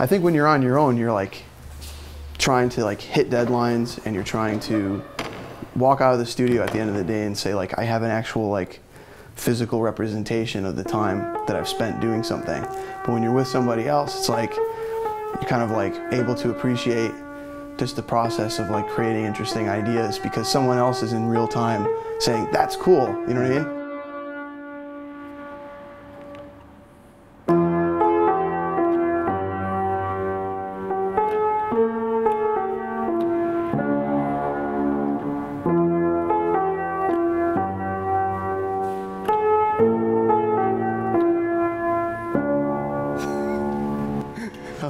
I think when you're on your own, you're like trying to like hit deadlines and you're trying to walk out of the studio at the end of the day and say like I have an actual like physical representation of the time that I've spent doing something. But when you're with somebody else, it's like you're kind of like able to appreciate just the process of like creating interesting ideas because someone else is in real time saying that's cool. You know what I mean?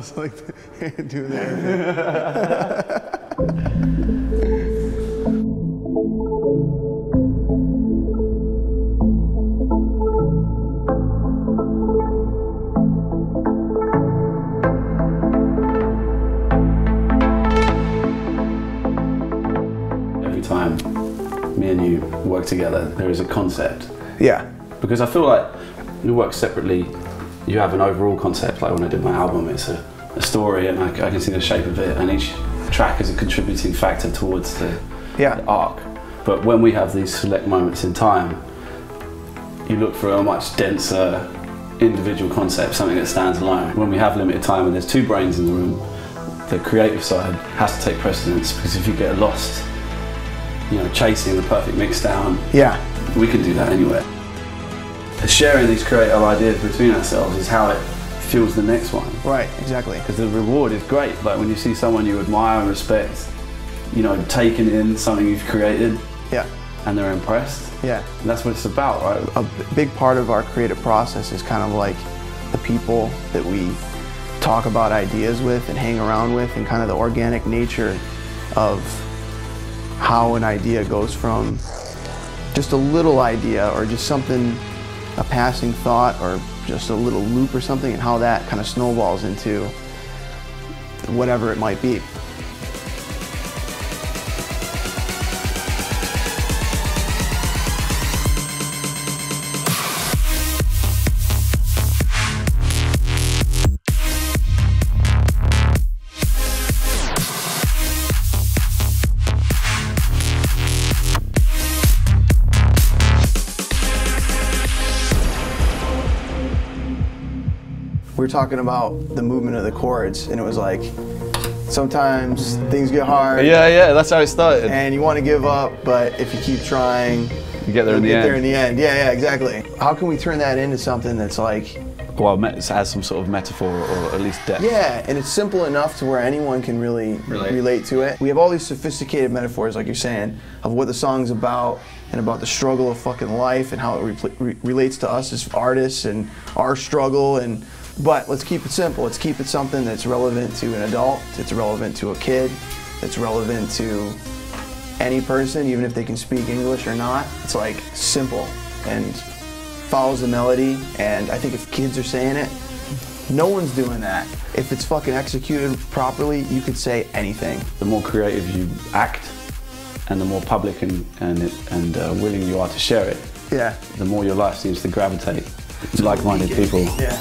I was like, do there. Every time me and you work together, there is a concept. Yeah. Because I feel like we work separately, you have an overall concept. Like when I did my album, it's a, a story and I, I can see the shape of it, and each track is a contributing factor towards the, Yeah. the arc. But when we have these select moments in time, you look for a much denser individual concept, something that stands alone. When we have limited time and there's two brains in the room, the creative side has to take precedence because if you get lost, you know, chasing the perfect mix down, Yeah. we can do that anywhere. Sharing these creative ideas between ourselves is how it fuels the next one. Right, exactly. Because the reward is great. Like when you see someone you admire and respect, you know, taking in something you've created Yeah. and they're impressed. Yeah. That's what it's about, right? a big part of our creative process is kind of like the people that we talk about ideas with and hang around with and kind of the organic nature of how an idea goes from just a little idea or just something a passing thought or just a little loop or something and how that kind of snowballs into whatever it might be. We were talking about the movement of the chords, and it was like sometimes things get hard, Yeah, yeah, that's how it started. and you want to give up, but if you keep trying, You get there in you'll the get end. there in the end. Yeah, yeah, exactly. How can we turn that into something that's like, well, me- it has some sort of metaphor or at least depth. yeah, and it's simple enough to where anyone can really Relate. relate to it. We have all these sophisticated metaphors, like you're saying, of what the song's about and about the struggle of fucking life and how it repl- re- relates to us as artists and our struggle and but let's keep it simple. Let's keep it something that's relevant to an adult, it's relevant to a kid, it's relevant to any person, even if they can speak English or not. It's like simple and follows the melody. And I think if kids are saying it, no one's doing that. If it's fucking executed properly, you could say anything. The more creative you act and the more public and, and, and uh, willing you are to share it, Yeah. the more your life seems to gravitate to like-minded people. Yeah.